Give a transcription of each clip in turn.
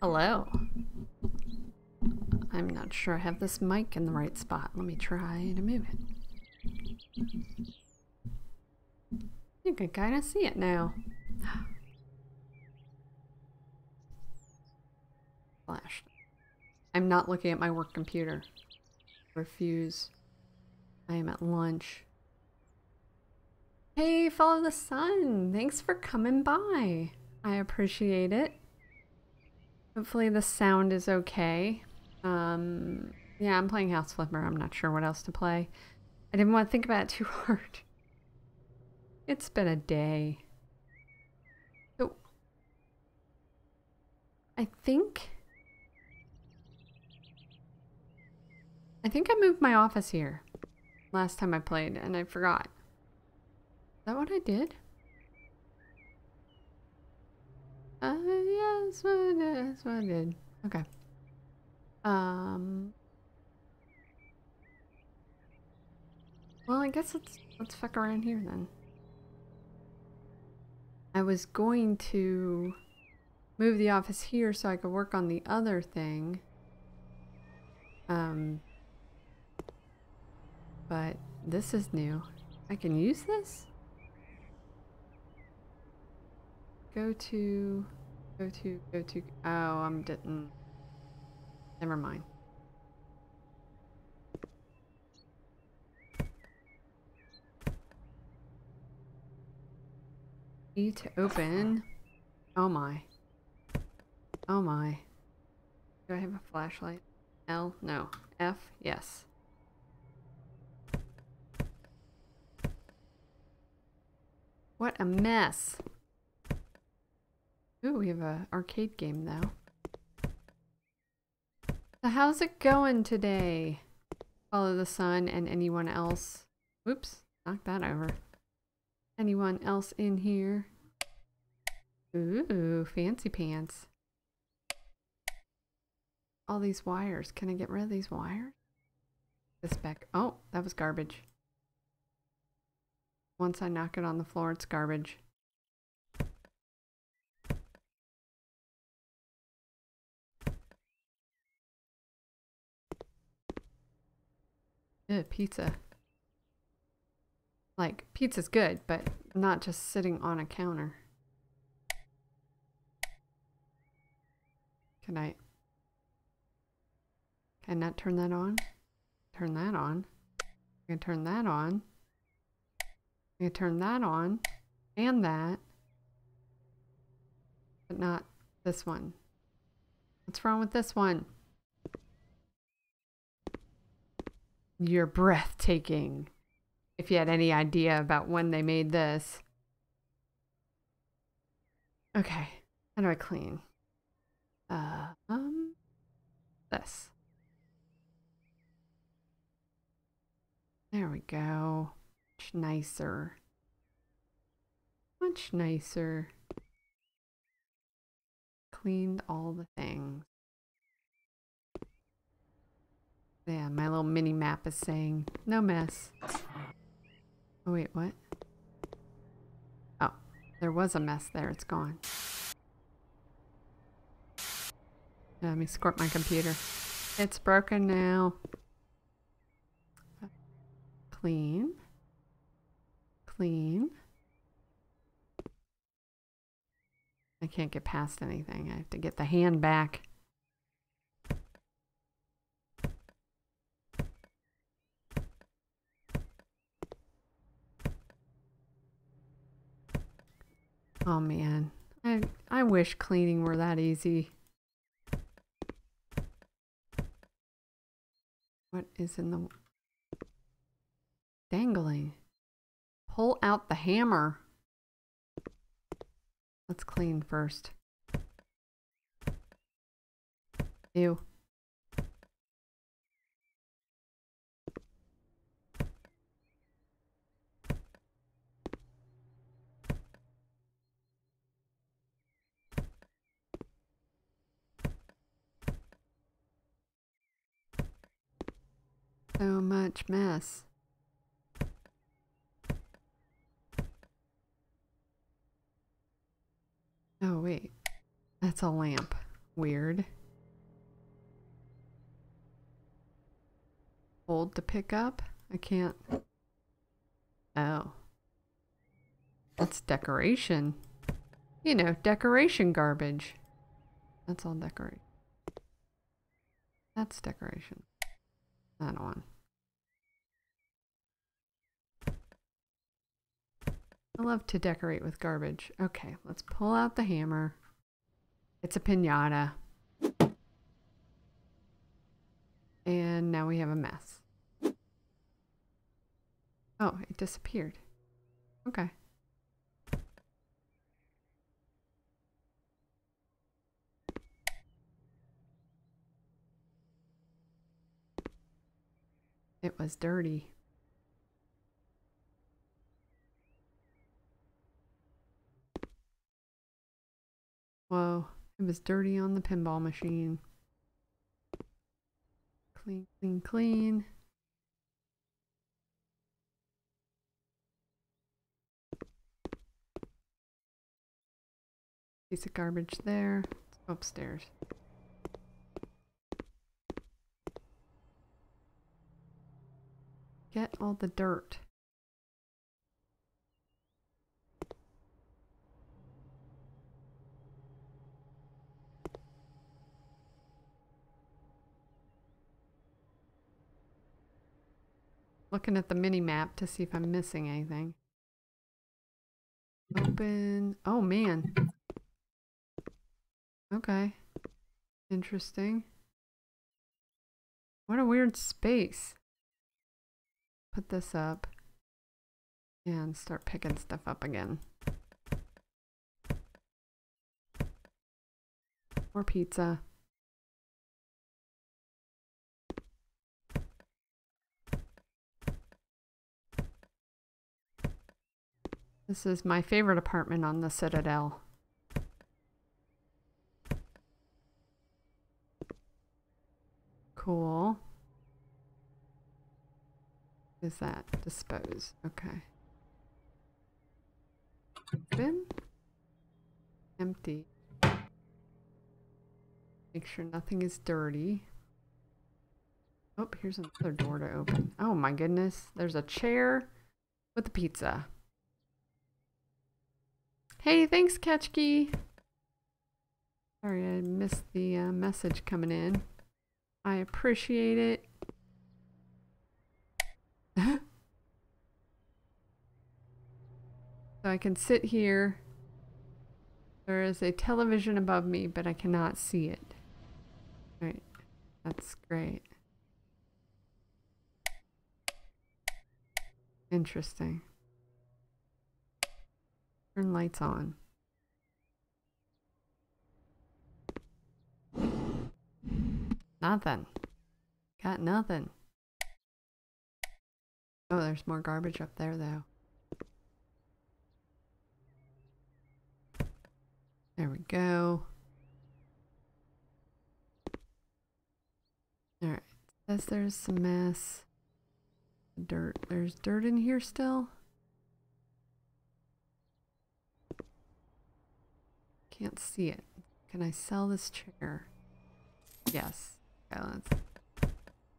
Hello. I'm not sure I have this mic in the right spot. Let me try to move it. You can kind of see it now. Flash. I'm not looking at my work computer. Refuse. I am at lunch. Hey, follow the sun. Thanks for coming by. I appreciate it. Hopefully the sound is okay. Um, yeah, I'm playing House Flipper. I'm not sure what else to play. I didn't want to think about it too hard. It's been a day. So, I think... I think I moved my office here last time I played and I forgot. Is that what I did? Uh, yeah, that's what I did. That's what I did. Okay. Um. Well, I guess let's let's fuck around here then. I was going to move the office here so I could work on the other thing. Um. But this is new. I can use this? Go to, go to, go to, oh, I'm didn't, mm. never mind. E to open. Oh my. Oh my. Do I have a flashlight? L? No. F? Yes. What a mess. Ooh, we have a arcade game now. So how's it going today? Follow the sun and anyone else. Oops, knock that over. Anyone else in here? Ooh, fancy pants. All these wires. Can I get rid of these wires? This back. Oh, that was garbage. Once I knock it on the floor, it's garbage. Ew, pizza. Like, pizza's good, but not just sitting on a counter. Can I... Can I turn that on? Turn that on. I can turn that on. I can turn that on. And that. But not this one. What's wrong with this one? You're breathtaking. If you had any idea about when they made this. Okay. How do I clean? Uh, um, this. There we go. Much nicer. Much nicer. Cleaned all the things. Yeah, my little mini map is saying no mess. Oh wait, what? Oh, there was a mess there. It's gone. let me squirt my computer. It's broken now. Clean. Clean. I can't get past anything. I have to get the hand back. Oh man, I, I wish cleaning were that easy. What is in the... Dangling. Pull out the hammer. Let's clean first. Ew. So much mess. Oh, wait. That's a lamp. Weird. Hold to pick up? I can't. Oh. That's decoration. You know, decoration garbage. That's all decoration. That's decoration. That on. I love to decorate with garbage. Okay, let's pull out the hammer. It's a pinata. And now we have a mess. Oh, it disappeared. Okay. It was dirty. Whoa, it was dirty on the pinball machine. Clean, clean, clean. Piece of garbage there. Let's go upstairs. Get all the dirt. Looking at the mini map to see if I'm missing anything. Open. Oh man. Okay. Interesting. What a weird space. Put this up and start picking stuff up again. More pizza. This is my favorite apartment on the Citadel. Cool. Is that dispose? Okay. Bin. Empty. Make sure nothing is dirty. Oh, here's another door to open. Oh my goodness. There's a chair with a pizza. Hey, thanks, Ketchkey. Sorry, I missed the uh, message coming in. I appreciate it. so I can sit here. There is a television above me, but I cannot see it. Right. That's great. Interesting. Turn lights on. Nothing. Got nothing. Oh, there's more garbage up there, though. There we go. Alright. Says there's some mess. Dirt. There's dirt in here still? Can't see it. Can I sell this chair? Yes. Okay, let's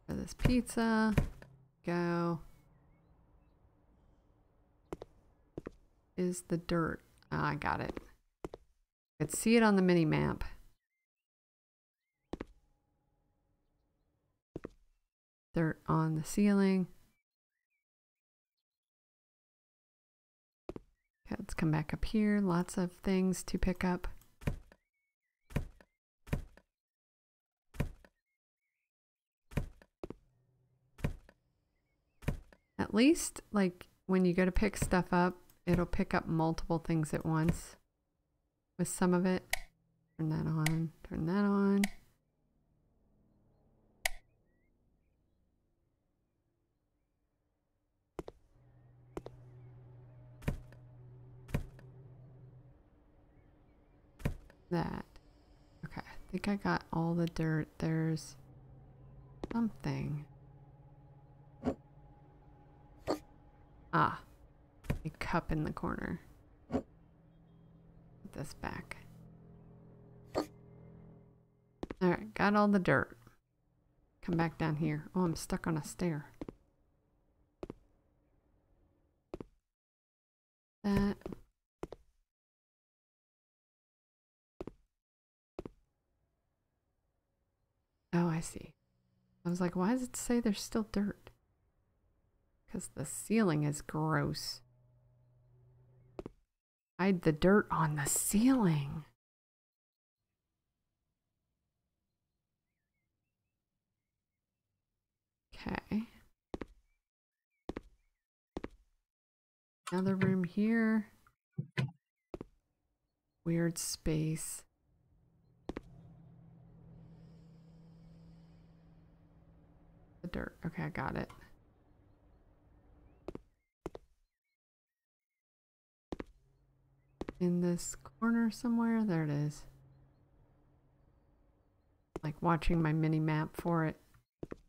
for this pizza. Go. Is the dirt. Oh, I got it. I could see it on the mini map. Dirt on the ceiling. Okay, let's come back up here. Lots of things to pick up. At least, like, when you go to pick stuff up, it'll pick up multiple things at once. With some of it. Turn that on. Turn that on. that. Okay, I think I got all the dirt. There's something. Ah, a cup in the corner. Put this back. Alright, got all the dirt. Come back down here. Oh, I'm stuck on a stair. That. Oh, I see. I was like, why does it say there's still dirt? Because the ceiling is gross. Hide the dirt on the ceiling. Okay. Another room here. Weird space. The dirt. Okay, I got it. In this corner somewhere. There it is. Like watching my mini map for it.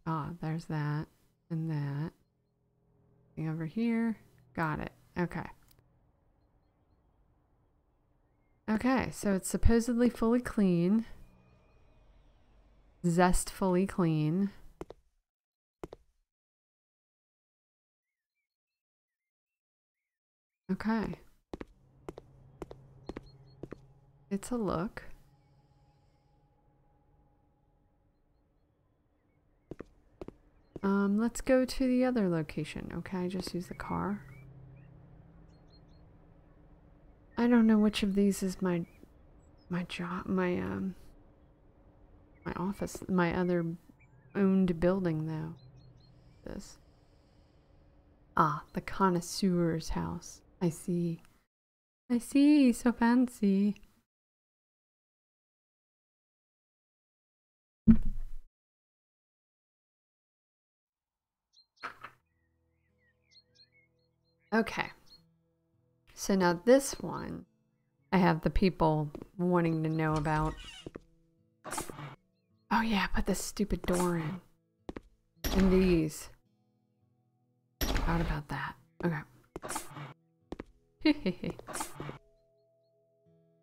Ah, there's that and that. Thing over here. Got it. Okay. Okay, so it's supposedly fully clean. Zestfully clean. Okay. It's a look. Um, let's go to the other location. Okay, just use the car. I don't know which of these is my my job my um my office my other owned building though. This. Ah, the connoisseur's house. I see. I see, so fancy. Okay. So now this one, I have the people wanting to know about. Oh yeah, put this stupid door in. And these. Forgot about that. Okay.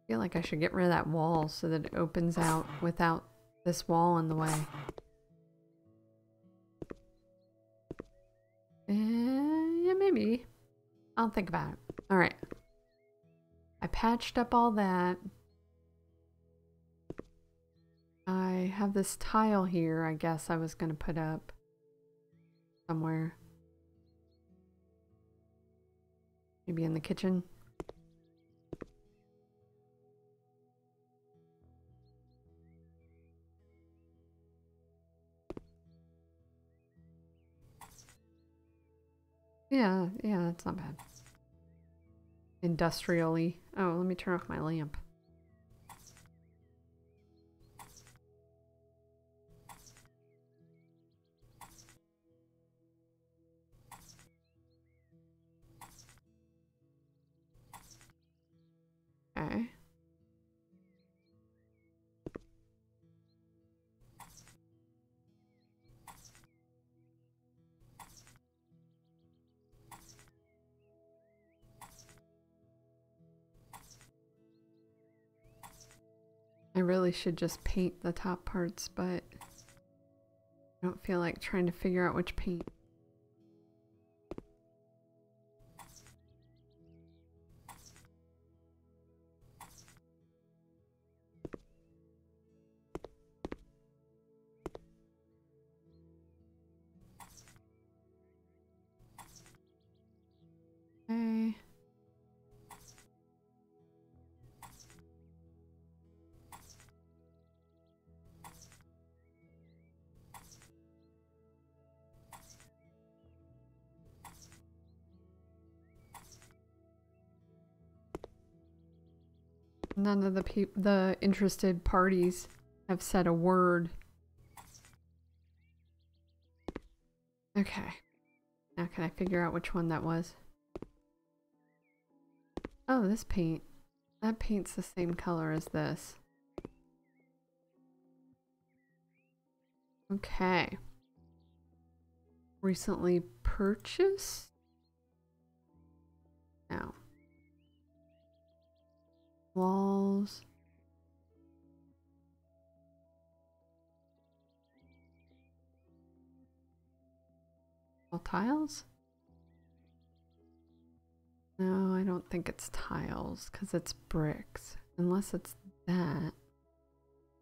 feel like I should get rid of that wall so that it opens out without this wall in the way. Uh, yeah, maybe. I'll think about it. All right. I patched up all that. I have this tile here, I guess I was going to put up somewhere. Maybe in the kitchen. Yeah, yeah, that's not bad. Industrially. Oh, let me turn off my lamp. Okay. I really should just paint the top parts, but I don't feel like trying to figure out which paint. None of the peop the interested parties have said a word. Okay. Now can I figure out which one that was? Oh, this paint. That paint's the same color as this. Okay. Recently purchased? No walls. All tiles? No, I don't think it's tiles because it's bricks. Unless it's that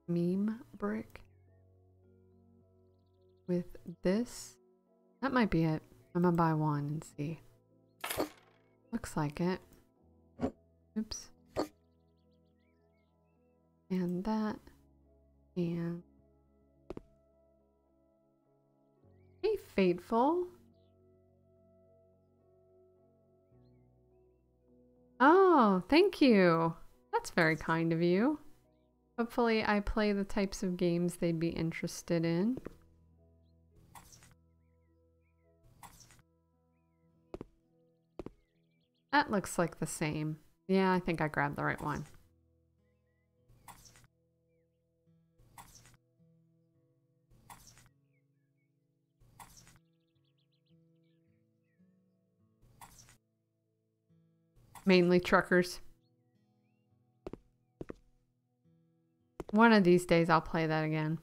meme brick with this. That might be it. I'm gonna buy one and see. Looks like it. Oops. And that. And. Hey, Fateful. Oh, thank you. That's very kind of you. Hopefully I play the types of games they'd be interested in. That looks like the same. Yeah, I think I grabbed the right one. Mainly truckers. One of these days I'll play that again.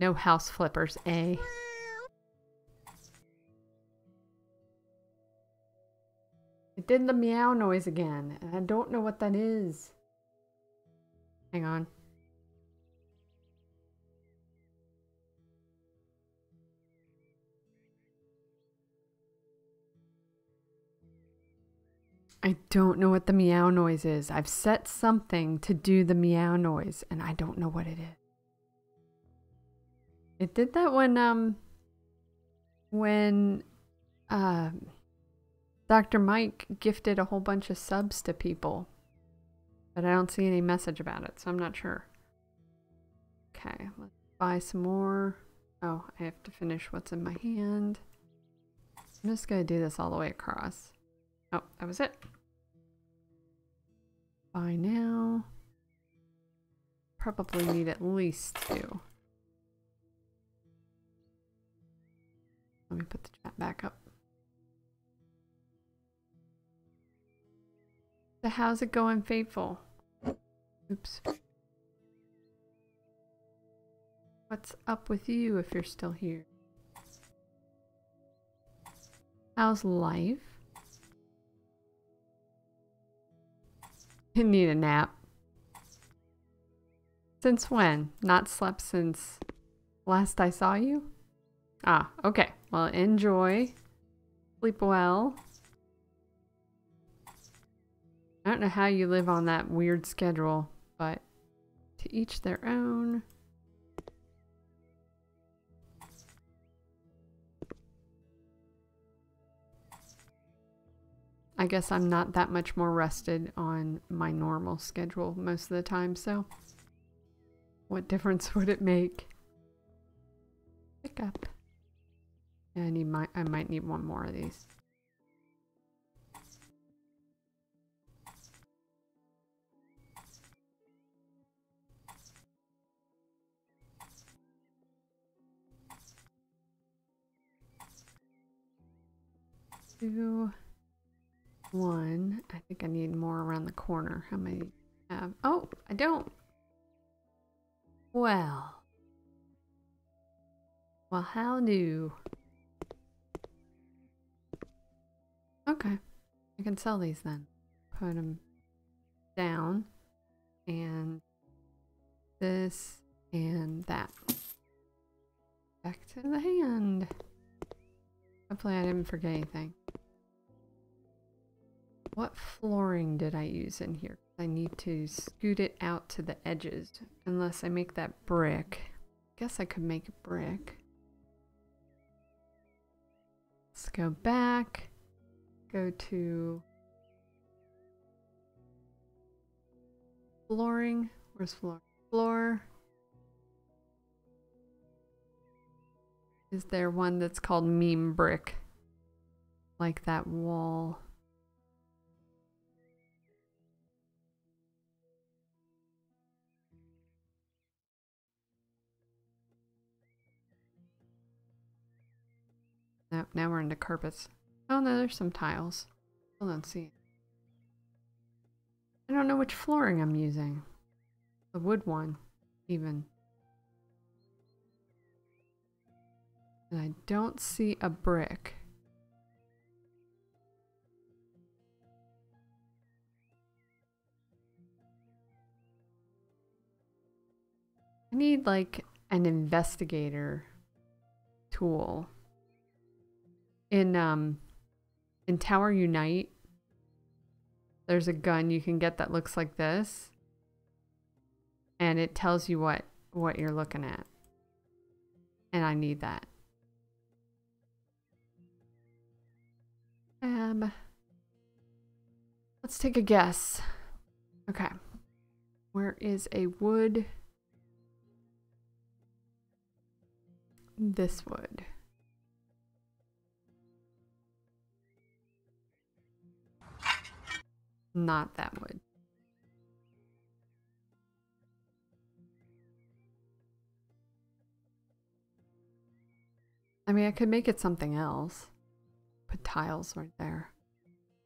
No house flippers, eh? It did the meow noise again, I don't know what that is. Hang on. I don't know what the meow noise is. I've set something to do the meow noise, and I don't know what it is. It did that when, um, when, uh, Dr. Mike gifted a whole bunch of subs to people, but I don't see any message about it, so I'm not sure. Okay, let's buy some more. Oh, I have to finish what's in my hand. I'm just gonna do this all the way across. Oh, that was it. Buy now. Probably need at least two. Let me put the chat back up. So how's it going, Faithful? Oops. What's up with you if you're still here? How's life? You need a nap. Since when? Not slept since last I saw you? Ah, okay. Well, enjoy. Sleep well. I don't know how you live on that weird schedule, but to each their own. I guess I'm not that much more rested on my normal schedule most of the time, so what difference would it make? Pick up. I need my I might need one more of these. Two one. I think I need more around the corner. How many have? Oh, I don't. Well. Well, how do? Okay. I can sell these then. Put them down. And this and that. Back to the hand. Hopefully I didn't forget anything. What flooring did I use in here? I need to scoot it out to the edges. Unless I make that brick. Guess I could make a brick. Let's go back. Go to flooring. Where's floor? Floor. Is there one that's called meme brick? Like that wall. Nope, now we're into carpets. Oh no, there's some tiles. Still don't see. I don't know which flooring I'm using. The wood one, even. And I don't see a brick. I need like an investigator tool. In um in Tower Unite, there's a gun you can get that looks like this. And it tells you what what you're looking at. And I need that. Um Let's take a guess. Okay. Where is a wood this wood. Not that wood. I mean, I could make it something else. Put tiles right there.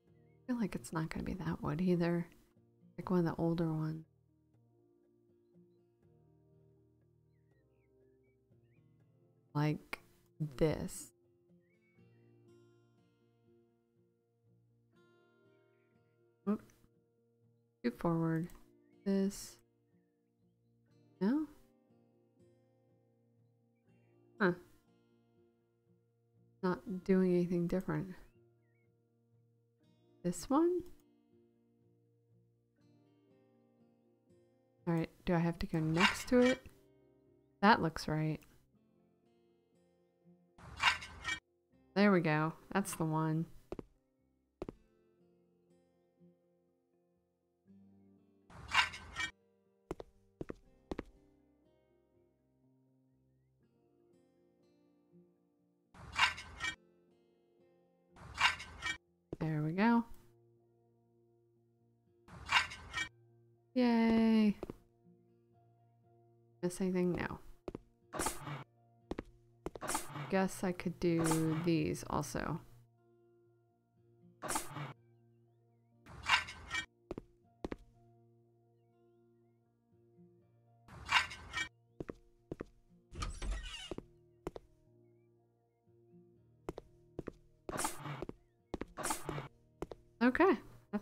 I feel like it's not going to be that wood either. Like one of the older ones. like this. Scoot forward. This. No? Huh. Not doing anything different. This one? Alright, do I have to go next to it? That looks right. There we go. That's the one. There we go. Yay. Miss anything? No guess I could do these also.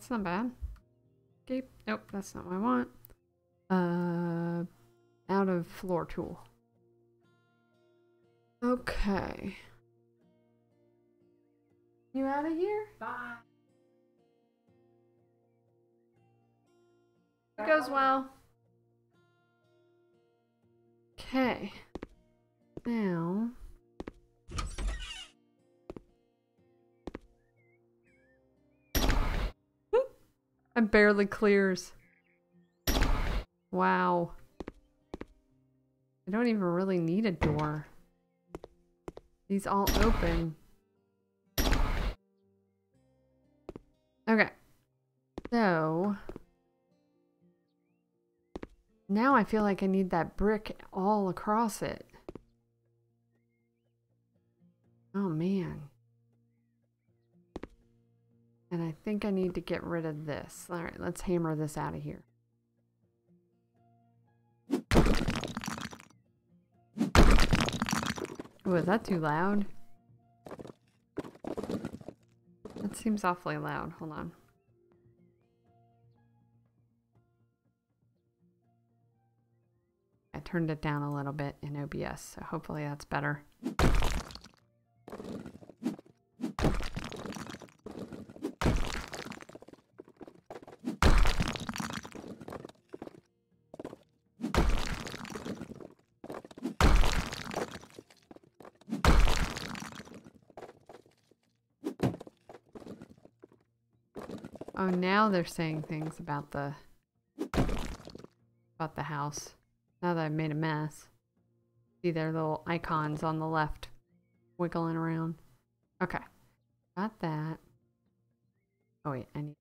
That's not bad. Escape. Nope, that's not what I want. Uh, out of floor tool. Okay. You out of here? Bye. It goes well. Okay. Now. It barely clears. Wow. I don't even really need a door. These all open. Okay. So... Now I feel like I need that brick all across it. Oh man. And I think I need to get rid of this. Alright, let's hammer this out of here. Was that too loud? That seems awfully loud. Hold on. I turned it down a little bit in OBS, so hopefully that's better. Oh, now they're saying things about the about the house. Now that I've made a mess. See their little icons on the left wiggling around. Okay. Got that. Oh wait, I need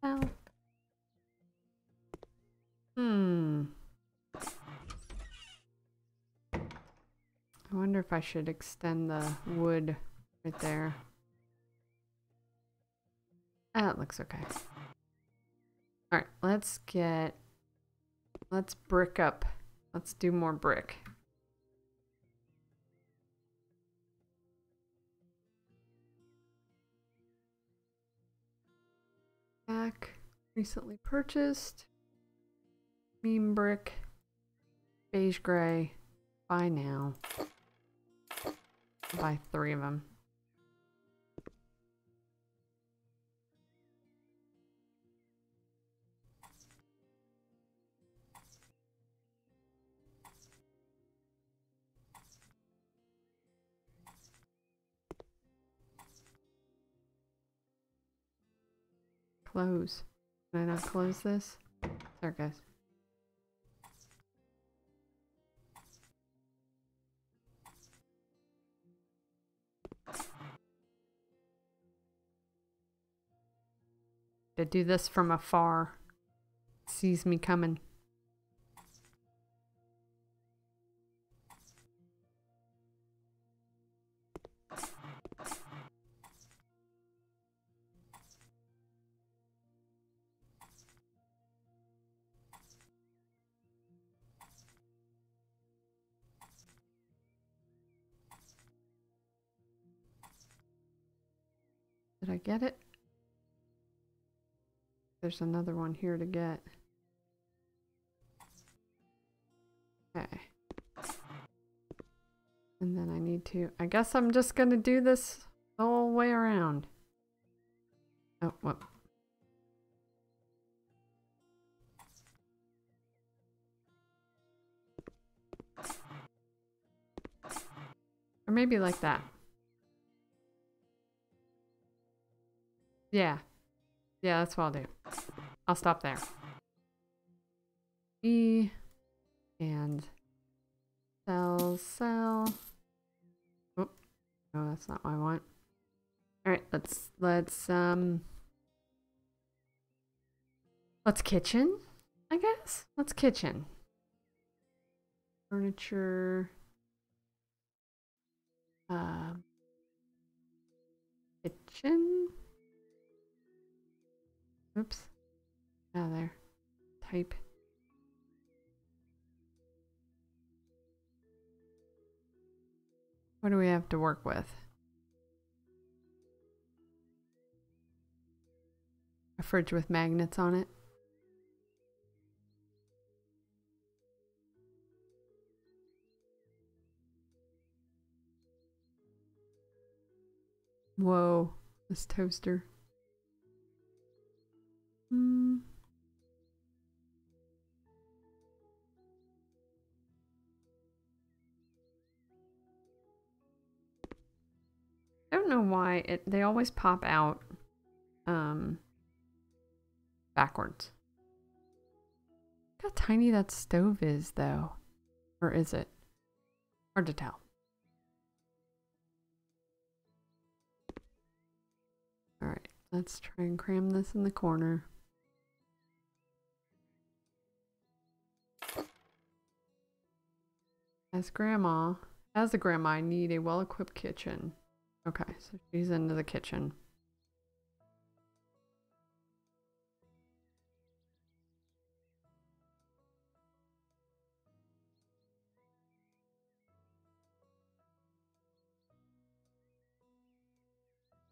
help. Hmm. I wonder if I should extend the wood right there looks okay. All right, let's get, let's brick up. Let's do more brick. Back, recently purchased, meme brick, beige gray, buy now. Buy three of them. Close. Can I not close this? There it goes. To do this from afar. Sees me coming. There's another one here to get. Okay. And then I need to, I guess I'm just going to do this the whole way around. Oh, whoop. Or maybe like that. Yeah. Yeah, that's what I'll do. I'll stop there. E and sell, sell. Oh, no, that's not what I want. All right, let's let's um let's kitchen, I guess. Let's kitchen. Furniture. Um, kitchen. Oops. Ah, there. Type. What do we have to work with? A fridge with magnets on it. Whoa, this toaster. It they always pop out um backwards. Look how tiny that stove is though. Or is it? Hard to tell. Alright, let's try and cram this in the corner. As grandma, as a grandma, I need a well-equipped kitchen. Okay, so she's into the kitchen.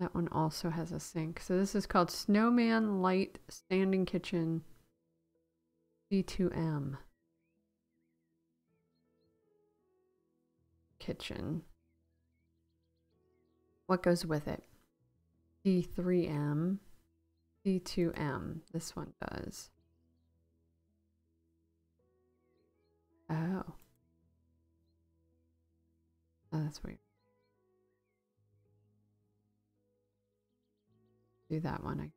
That one also has a sink. So this is called Snowman Light Standing Kitchen C2M. Kitchen. What goes with it? D3M, D2M. This one does. Oh. Oh, that's weird. Do that one.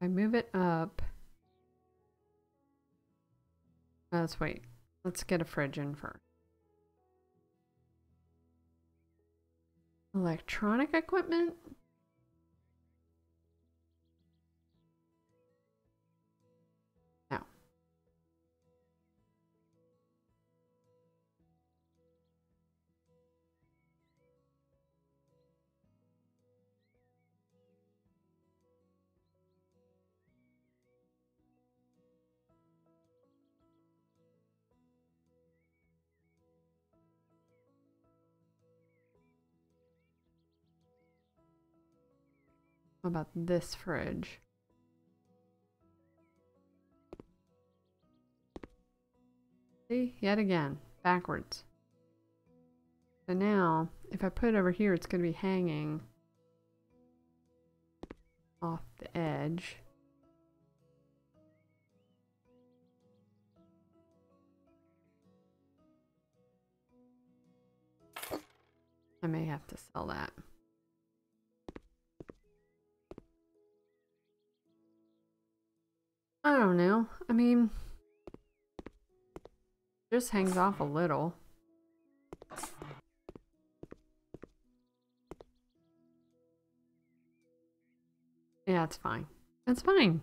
I move it up. Oh, Let's wait. Let's get a fridge in first. Electronic equipment? About this fridge? See, yet again, backwards. So now, if I put it over here, it's going to be hanging off the edge. I may have to sell that. I don't know. I mean, just hangs off a little. Yeah, it's fine. It's fine.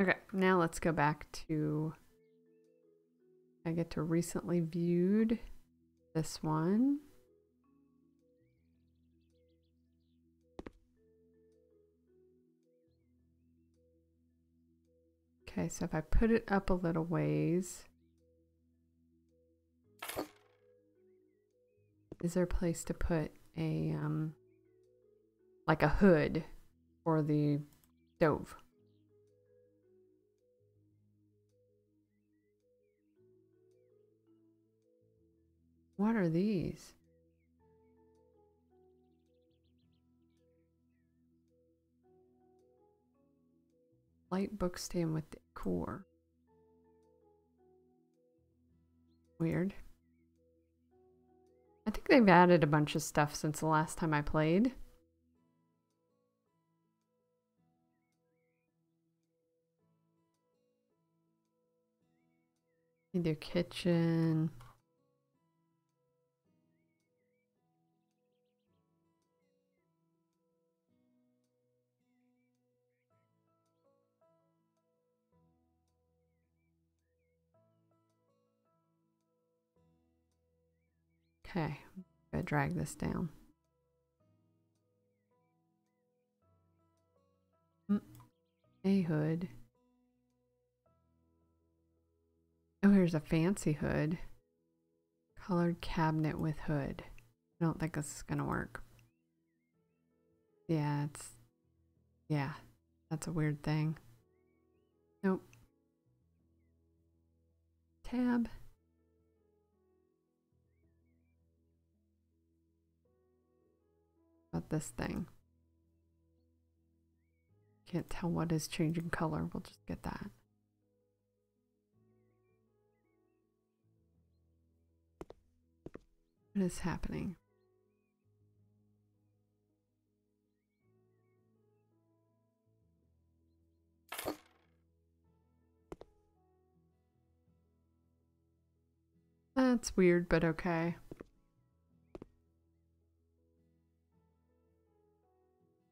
Okay, now let's go back to I get to recently viewed this one. Okay, so if I put it up a little ways, is there a place to put a, um, like a hood for the stove? What are these? Light book stand with decor. Weird. I think they've added a bunch of stuff since the last time I played. Do kitchen. Okay, gonna drag this down. Mm, A hood. Oh, here's a fancy hood. Colored cabinet with hood. I don't think this is gonna work. Yeah, it's... Yeah, that's a weird thing. Nope. Tab. About this thing. Can't tell what is changing color. We'll just get that. What is happening? That's weird, but okay.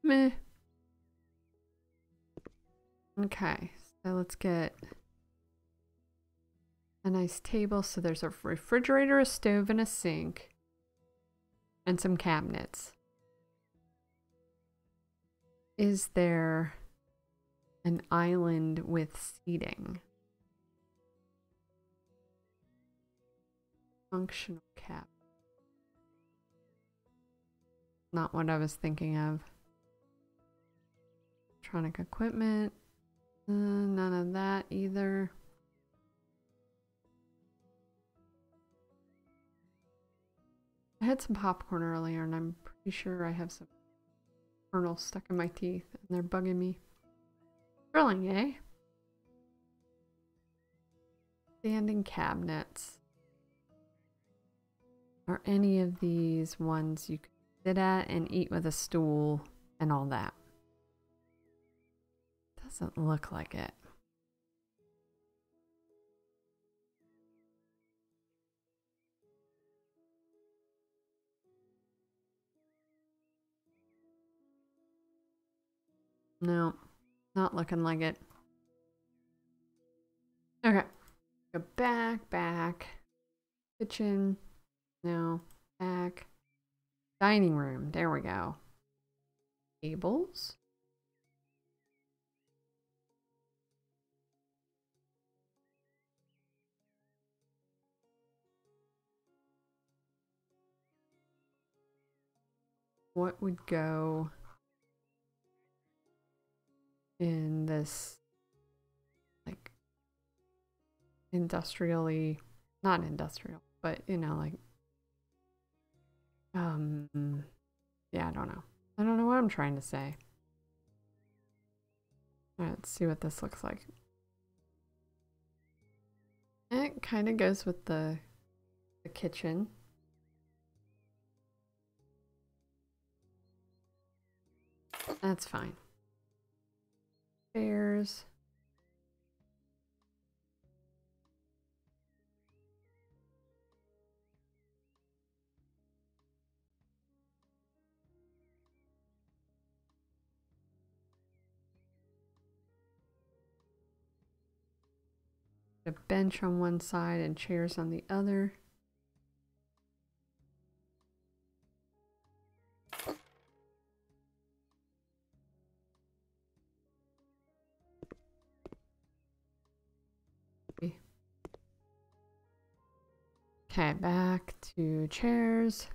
Meh. Okay, so let's get a nice table. So there's a refrigerator, a stove, and a sink, and some cabinets. Is there an island with seating? Functional cap. Not what I was thinking of electronic equipment. Uh, none of that either. I had some popcorn earlier and I'm pretty sure I have some kernels stuck in my teeth and they're bugging me. Thrilling, eh? Standing cabinets. Are any of these ones you can sit at and eat with a stool and all that? Doesn't look like it. No, not looking like it. Okay. Go back, back. Kitchen. No. Back. Dining room. There we go. Tables. what would go in this like industrially not industrial but you know like um yeah i don't know. I don't know what i'm trying to say. All right let's see what this looks like. It kind of goes with the the kitchen. That's fine. Chairs. A bench on one side and chairs on the other. Okay, back to chairs.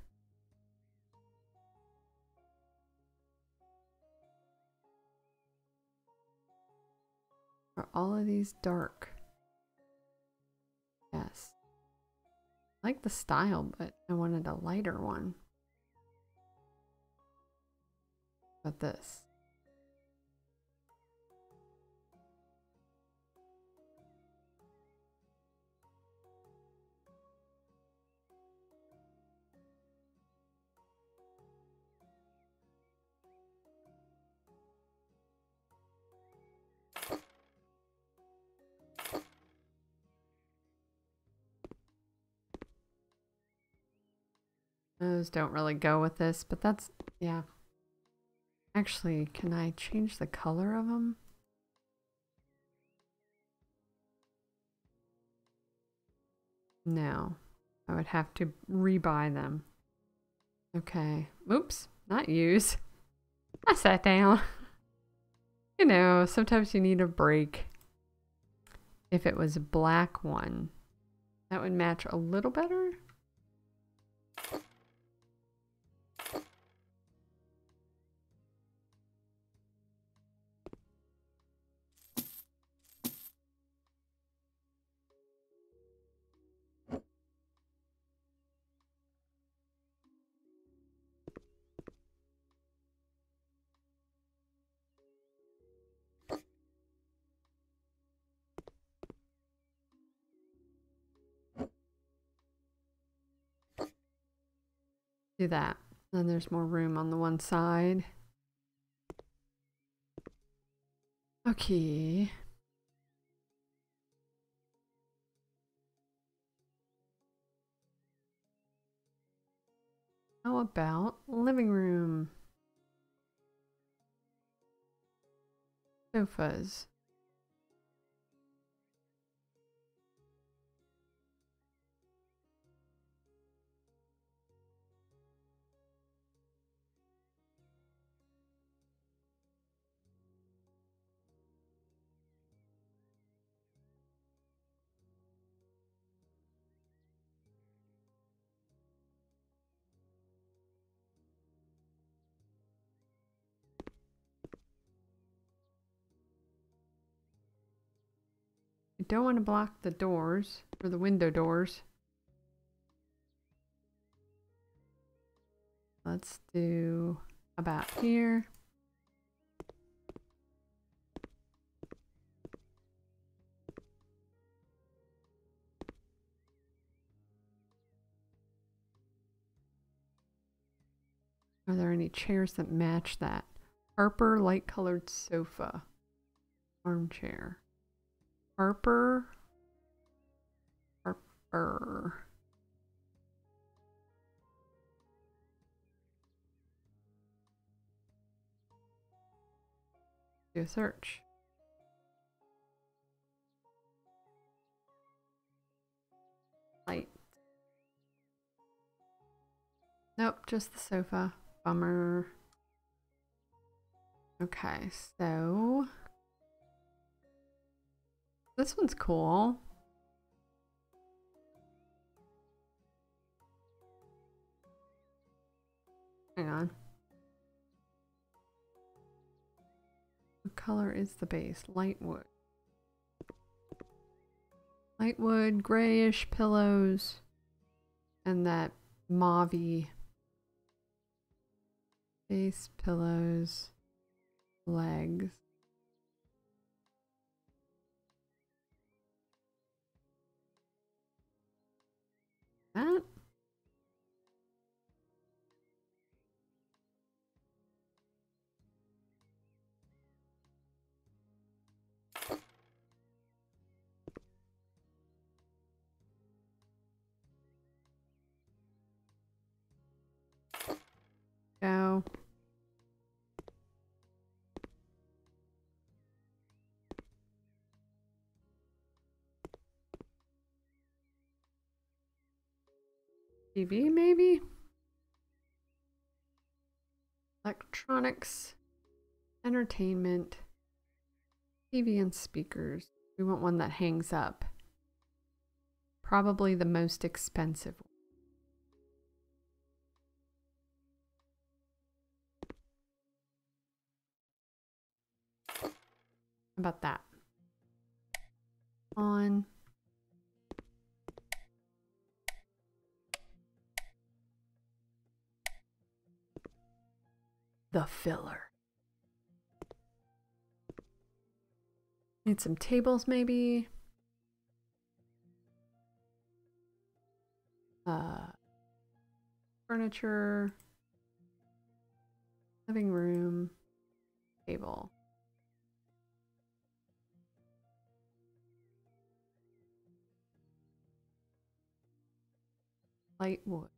Are all of these dark? Yes. I like the style, but I wanted a lighter one. But this. Those don't really go with this, but that's, yeah. Actually, can I change the color of them? No. I would have to rebuy them. Okay. Oops. Not use. I sat down. you know, sometimes you need a break. If it was a black one, that would match a little better. Do that. Then there's more room on the one side. Okay. How about living room? Sofas. Don't want to block the doors or the window doors. Let's do about here. Are there any chairs that match that? Harper light colored sofa. Armchair. Harper. Harper. Do a search. Light. Nope, just the sofa. Bummer. Okay, so this one's cool. Hang on. What color is the base? Light wood. Light wood, grayish pillows, and that mauvey base pillows, legs. That TV maybe? Electronics, entertainment, TV and speakers. We want one that hangs up. Probably the most expensive about that? On. The filler. Need some tables maybe. Uh, furniture. Living room. Table. light wood.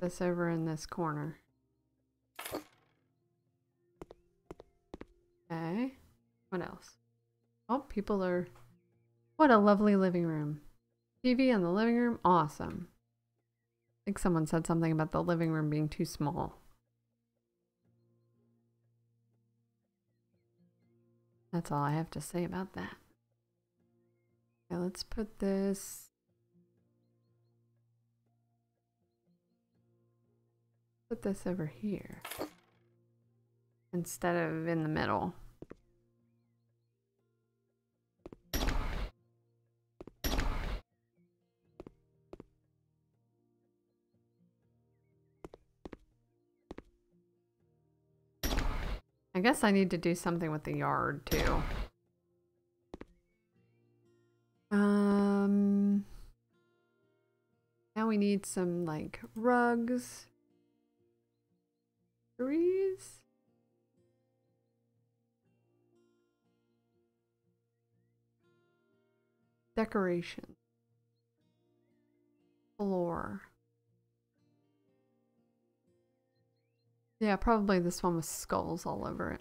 This over in this corner. Okay. What else? Oh, people are... What a lovely living room. TV in the living room? Awesome. I think someone said something about the living room being too small. That's all I have to say about that. Okay, let's put this put this over here instead of in the middle. I guess I need to do something with the yard too. Um, now we need some like rugs trees? Decoration. Floor. Yeah, probably this one with skulls all over it.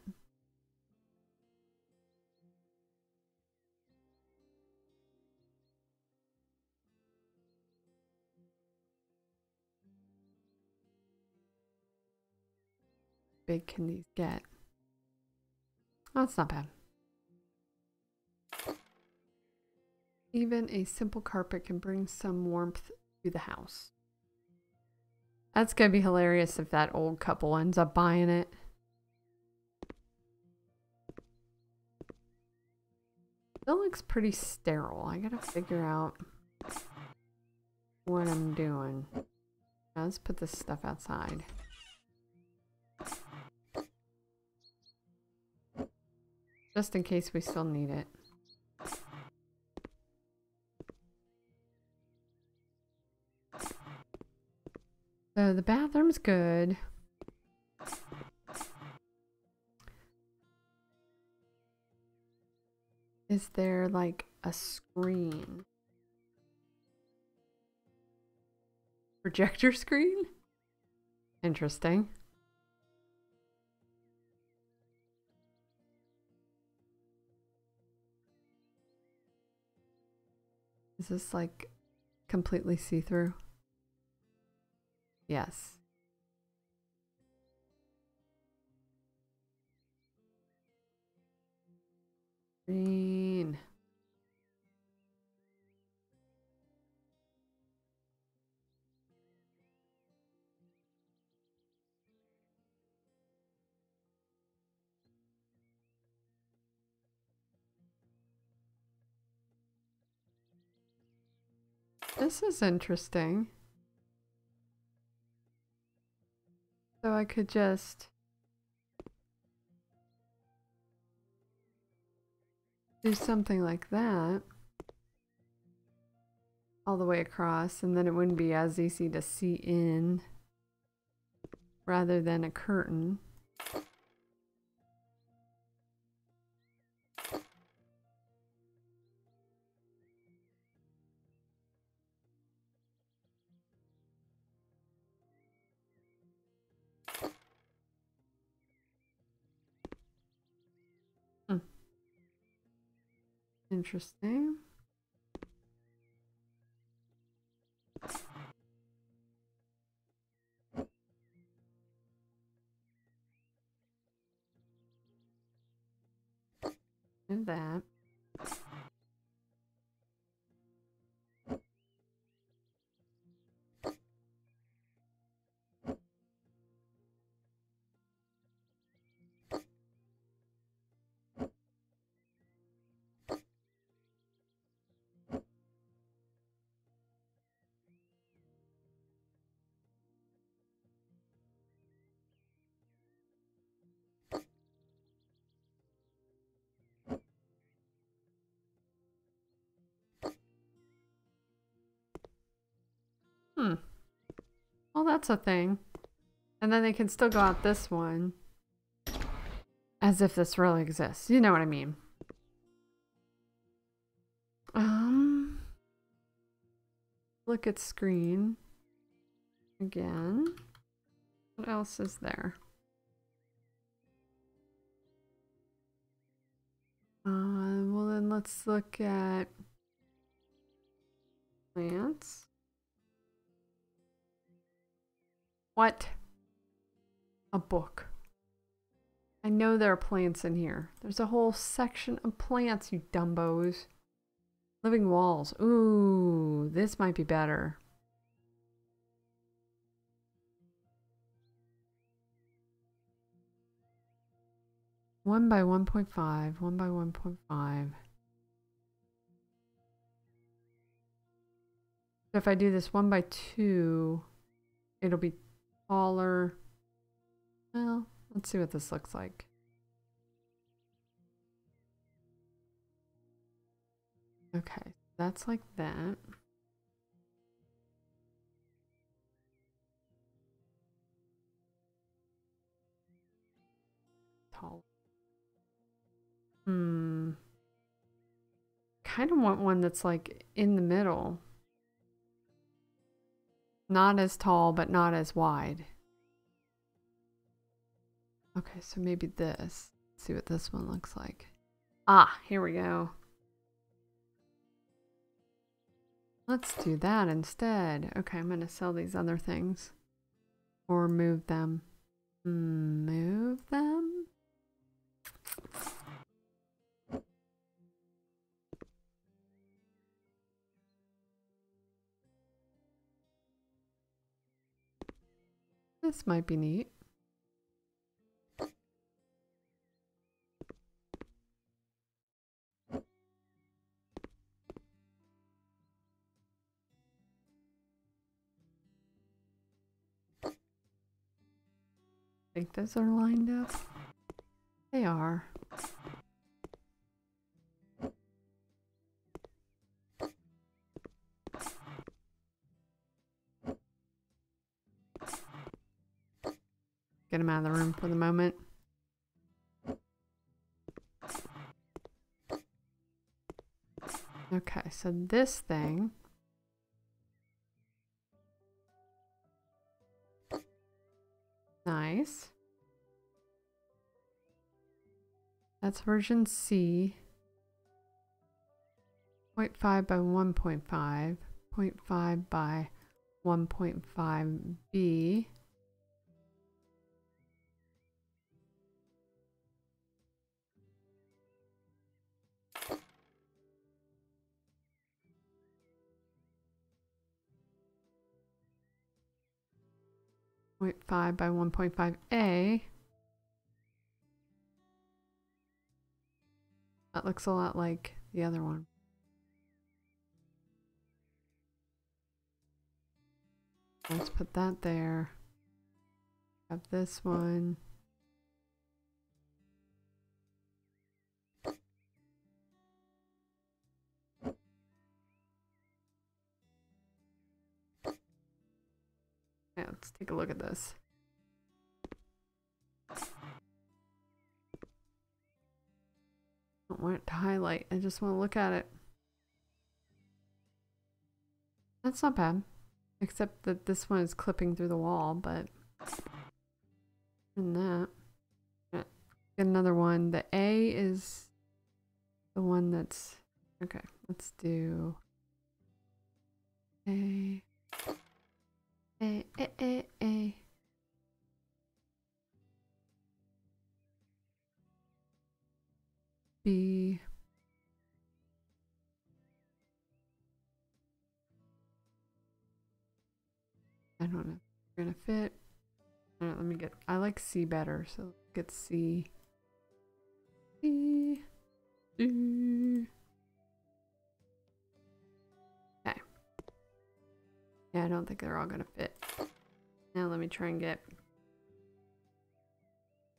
Big can these get? Oh, it's not bad. Even a simple carpet can bring some warmth to the house. That's gonna be hilarious if that old couple ends up buying it. Still looks pretty sterile. I gotta figure out what I'm doing. Let's put this stuff outside. Just in case we still need it. So the bathroom's good. Is there like a screen? Projector screen? Interesting. Is this like completely see-through? Yes. Green. This is interesting. So I could just do something like that all the way across and then it wouldn't be as easy to see in rather than a curtain. Interesting. Hmm. Well, that's a thing. And then they can still go out this one. As if this really exists. You know what I mean. Um, look at screen. Again. What else is there? Uh, well then let's look at plants. What? A book. I know there are plants in here. There's a whole section of plants, you dumbos. Living walls. Ooh, this might be better. One by 1.5, one by 1.5. So if I do this one by two, it'll be taller. Well, let's see what this looks like. Okay, that's like that. Tall. Hmm. Kind of want one that's like in the middle. Not as tall, but not as wide. Okay, so maybe this. Let's see what this one looks like. Ah, here we go. Let's do that instead. Okay, I'm going to sell these other things. Or move them. Hmm, move them? This might be neat. I think those are lined up. They are. Get him out of the room for the moment. Okay, so this thing Nice. That's version C. 0.5 by 1.5. 0.5 by 1.5b. 1.5 by 1.5a. That looks a lot like the other one. Let's put that there. Have this one. Yeah, let's take a look at this. I don't want it to highlight. I just want to look at it. That's not bad. Except that this one is clipping through the wall, but... And that. Get another one. The A is the one that's... Okay, let's do... A... A, A, A, A. B. I don't know. We're gonna fit. Know, let me get. I like C better, so let's get C. C. C. Yeah, I don't think they're all gonna fit. Now let me try and get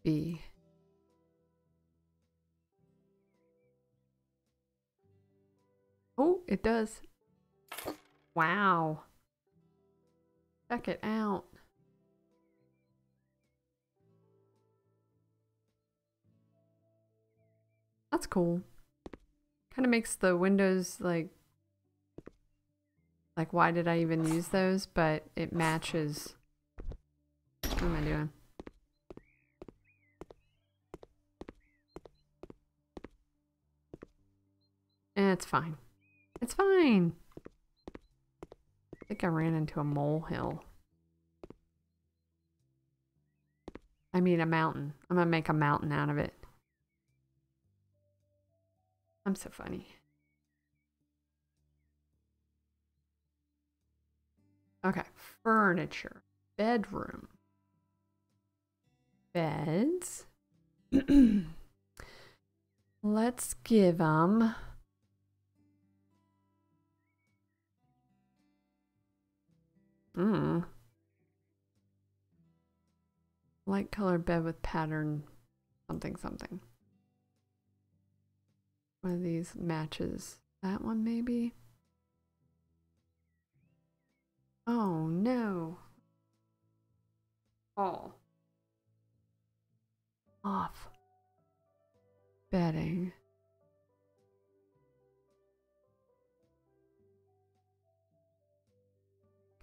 B. Oh, it does. Wow. Check it out. That's cool. Kind of makes the windows like like why did I even use those? But it matches. What am I doing? Eh, it's fine. It's fine. I think I ran into a molehill. I mean a mountain. I'm gonna make a mountain out of it. I'm so funny. Okay, furniture. Bedroom. Beds. Let's give them... Mm. Light colored bed with pattern something something. One of these matches. That one maybe? Oh no. All. Off. Bedding.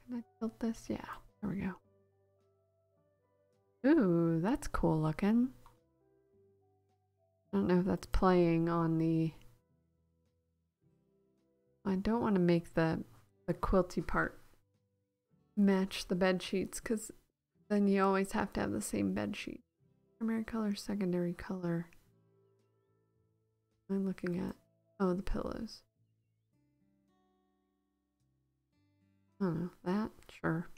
Can I tilt this? Yeah, there we go. Ooh, that's cool looking. I don't know if that's playing on the... I don't want to make the, the quilty part match the bed sheets because then you always have to have the same bed sheet. Primary color, secondary color. I'm looking at, oh, the pillows. I don't know, that? Sure.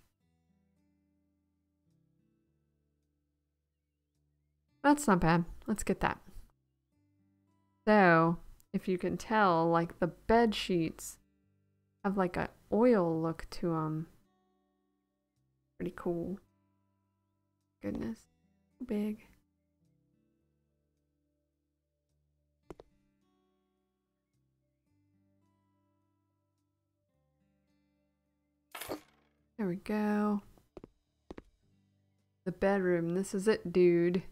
That's not bad. Let's get that. So, if you can tell, like the bed sheets have like a oil look to them. Pretty cool. Goodness. Big. There we go. The bedroom. This is it, dude.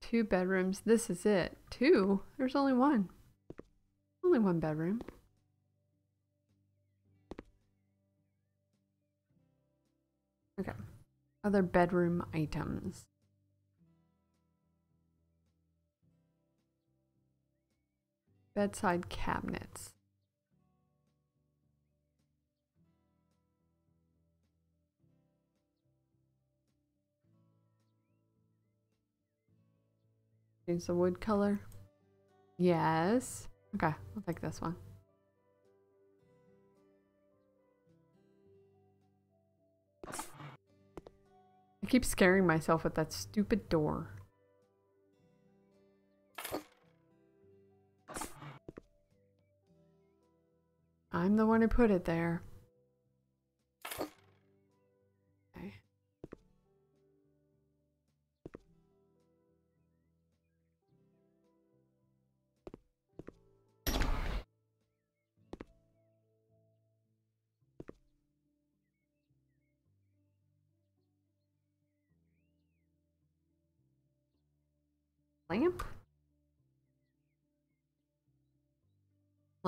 Two bedrooms. This is it. Two? There's only one. Only one bedroom. Okay. Other bedroom items. Bedside cabinets. Change the wood color. Yes. Okay, I'll take this one. I keep scaring myself with that stupid door. I'm the one who put it there.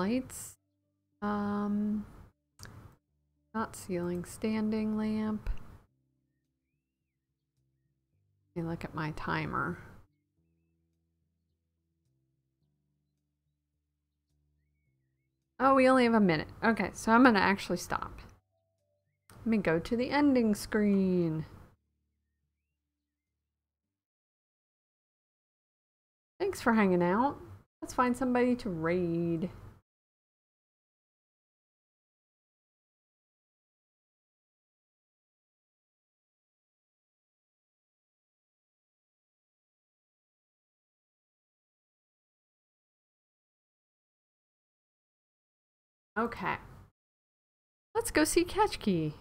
Lights? Um, not ceiling, standing lamp. Let me look at my timer. Oh, we only have a minute. Okay, so I'm going to actually stop. Let me go to the ending screen. Thanks for hanging out. Let's find somebody to raid. Okay. Let's go see Ketchkey.